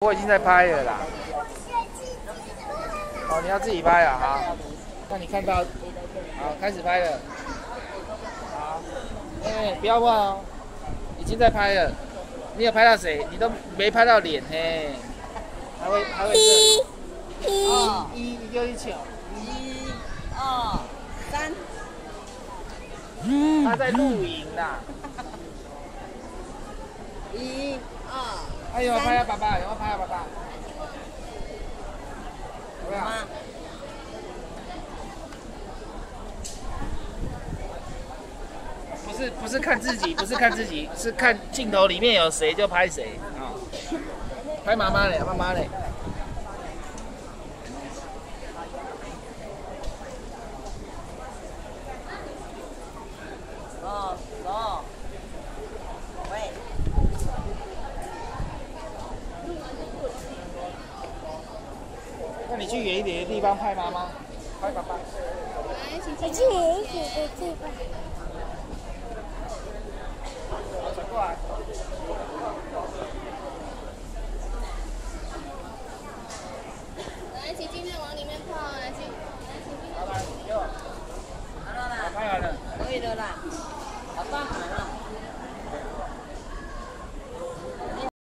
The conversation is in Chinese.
我已经在拍了啦。哦，你要自己拍啊？好，那你看到，好，开始拍了。好，哎，不要忘哦，已经在拍了。你有拍到谁？你都没拍到脸嘿。还会还会一、一，一，一就一球。一、二、三。他在录影啦。一、二。哎呦，拍下爸爸，然后拍下爸爸？怎么样？不是不是看自己，不是看自己，是看镜头里面有谁就拍谁啊。拍妈妈嘞，妈妈嘞。哦，走。喂。那你去远一点的地方拍妈妈，拍爸爸。我去远一点的地方。好，转过来。来，请尽量往里面靠，来，请，来，请尽量。好来，给我。好了啦，拍完了。可以的啦。